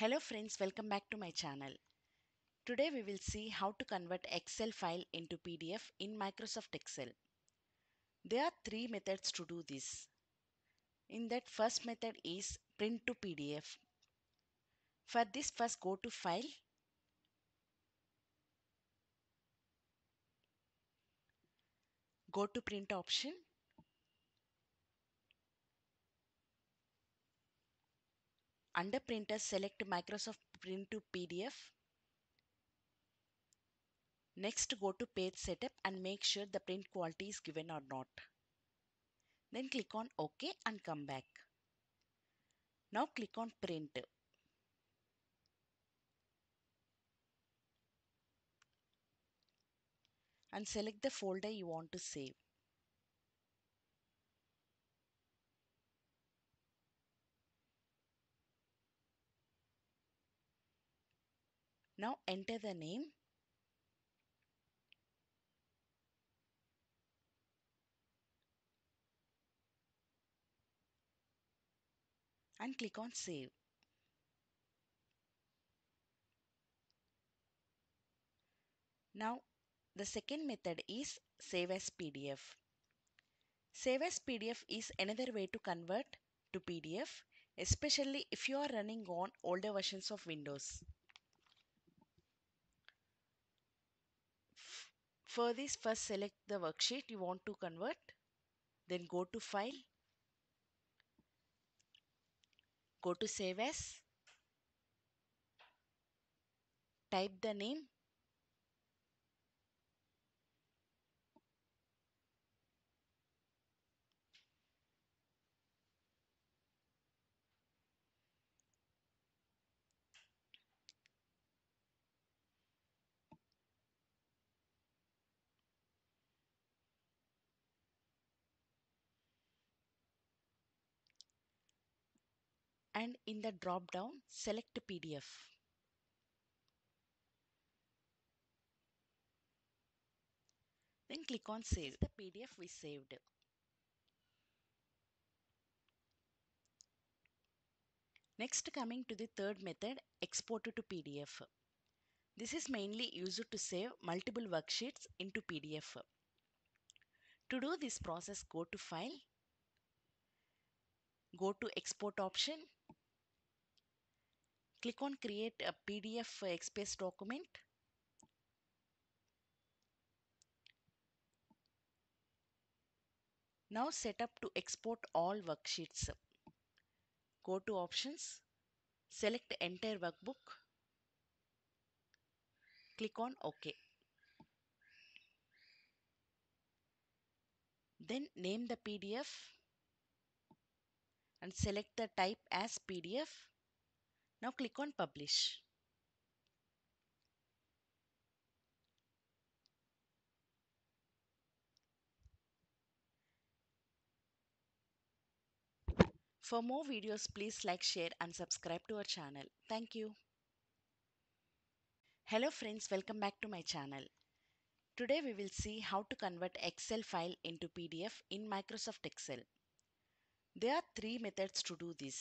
Hello friends, welcome back to my channel. Today we will see how to convert Excel file into PDF in Microsoft Excel. There are three methods to do this. In that first method is print to PDF. For this first go to file, go to print option Under printer, select Microsoft Print to PDF. Next, go to page setup and make sure the print quality is given or not. Then click on OK and come back. Now click on print. And select the folder you want to save. Now enter the name. And click on save. Now the second method is save as PDF. Save as PDF is another way to convert to PDF, especially if you are running on older versions of Windows. For this, first select the worksheet you want to convert. Then go to File. Go to Save As. Type the name. And in the drop down select PDF. Then click on save the PDF we saved. Next coming to the third method export to PDF. This is mainly used to save multiple worksheets into PDF. To do this process go to file, go to export option click on create a PDF XPS document. Now set up to export all worksheets. Go to options, select entire workbook, click on OK. Then name the PDF and select the type as PDF now click on publish. For more videos, please like, share and subscribe to our channel. Thank you. Hello friends, welcome back to my channel. Today we will see how to convert Excel file into PDF in Microsoft Excel. There are three methods to do this.